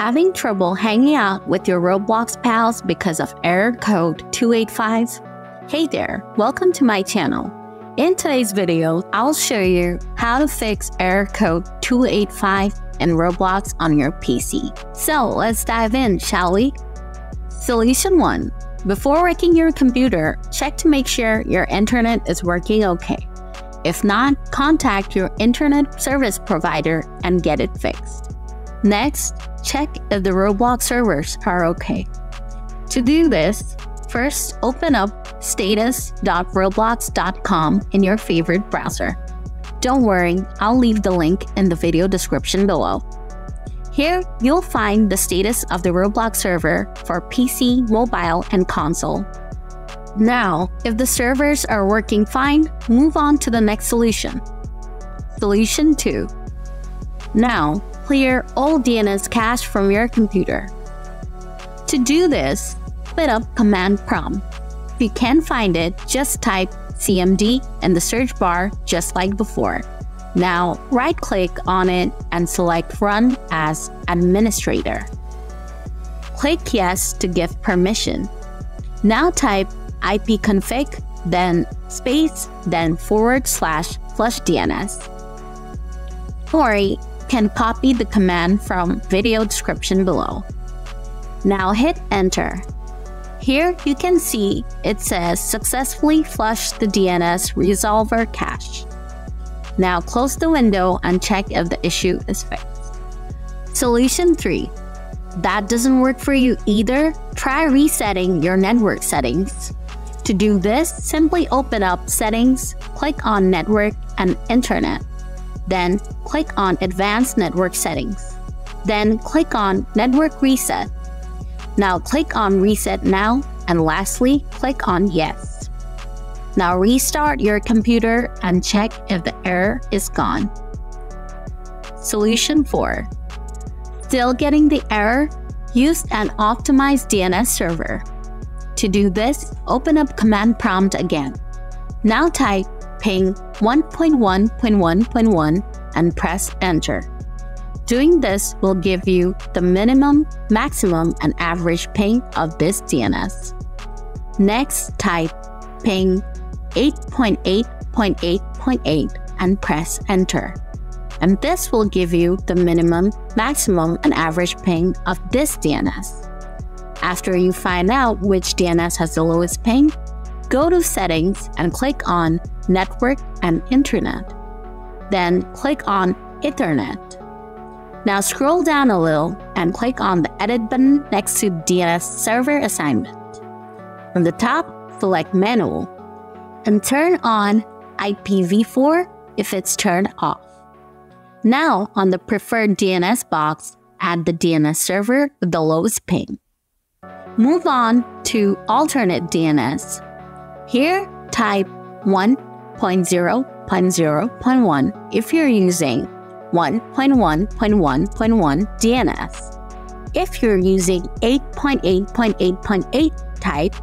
Having trouble hanging out with your Roblox pals because of error code 285? Hey there, welcome to my channel. In today's video, I'll show you how to fix error code 285 in Roblox on your PC. So let's dive in, shall we? Solution 1. Before wrecking your computer, check to make sure your internet is working okay. If not, contact your internet service provider and get it fixed. Next, check if the Roblox servers are okay. To do this, first open up status.roblox.com in your favorite browser. Don't worry, I'll leave the link in the video description below. Here, you'll find the status of the Roblox server for PC, mobile, and console. Now, if the servers are working fine, move on to the next solution. Solution 2. Now, clear all DNS cache from your computer. To do this, open up Command Prompt. If you can't find it, just type CMD in the search bar just like before. Now, right-click on it and select Run as Administrator. Click Yes to give permission. Now type ipconfig, then space, then forward slash flush DNS. Sorry, can copy the command from video description below. Now hit enter. Here you can see it says successfully flush the DNS resolver cache. Now close the window and check if the issue is fixed. Solution 3. That doesn't work for you either? Try resetting your network settings. To do this, simply open up Settings, click on Network and Internet. Then click on Advanced Network Settings. Then click on Network Reset. Now click on Reset Now and lastly click on Yes. Now restart your computer and check if the error is gone. Solution 4. Still getting the error? Use an optimized DNS server. To do this, open up Command Prompt again. Now type ping 1.1.1.1 and press enter. Doing this will give you the minimum, maximum, and average ping of this DNS. Next, type ping 8.8.8.8 and press enter. And this will give you the minimum, maximum, and average ping of this DNS. After you find out which DNS has the lowest ping, Go to Settings and click on Network and Internet. Then click on Ethernet. Now scroll down a little and click on the Edit button next to DNS Server Assignment. From the top, select Manual and turn on IPv4 if it's turned off. Now, on the preferred DNS box, add the DNS server with the lowest ping. Move on to alternate DNS here, type 1.0.0.1 if you're using 1.1.1.1 DNS. If you're using 8.8.8.8, type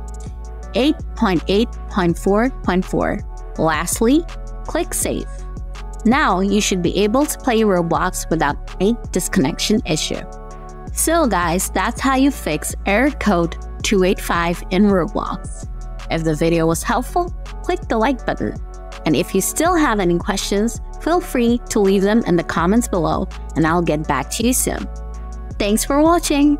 8.8.4.4. Lastly, click Save. Now you should be able to play Roblox without any disconnection issue. So guys, that's how you fix error code 285 in Roblox. If the video was helpful, click the like button. And if you still have any questions, feel free to leave them in the comments below and I'll get back to you soon. Thanks for watching!